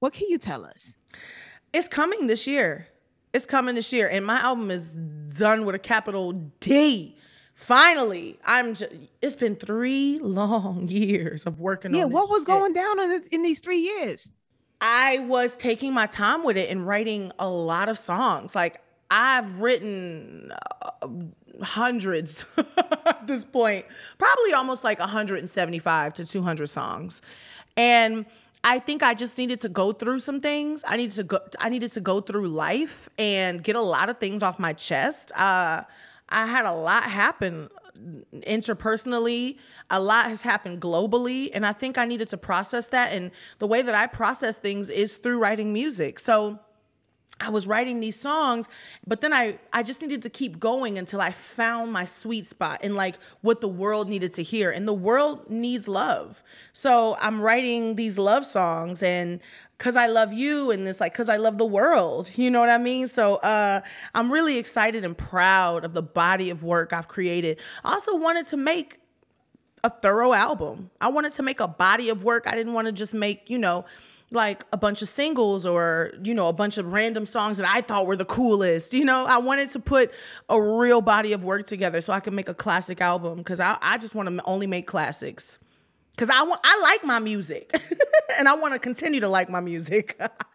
What can you tell us? It's coming this year. It's coming this year, and my album is done with a capital D. Finally, I'm. Just, it's been three long years of working yeah, on. Yeah, what was shit. going down in, in these three years? I was taking my time with it and writing a lot of songs. Like I've written uh, hundreds at this point, probably almost like 175 to 200 songs. And I think I just needed to go through some things. I needed to go I needed to go through life and get a lot of things off my chest. Uh, I had a lot happen interpersonally. A lot has happened globally, and I think I needed to process that. And the way that I process things is through writing music. So I was writing these songs, but then I I just needed to keep going until I found my sweet spot and like what the world needed to hear. And the world needs love. So I'm writing these love songs and cuz I love you and this like cuz I love the world. You know what I mean? So uh I'm really excited and proud of the body of work I've created. I also wanted to make a thorough album. I wanted to make a body of work. I didn't want to just make, you know, like a bunch of singles or you know a bunch of random songs that I thought were the coolest. You know, I wanted to put a real body of work together so I could make a classic album because I, I just want to only make classics because I want I like my music and I want to continue to like my music.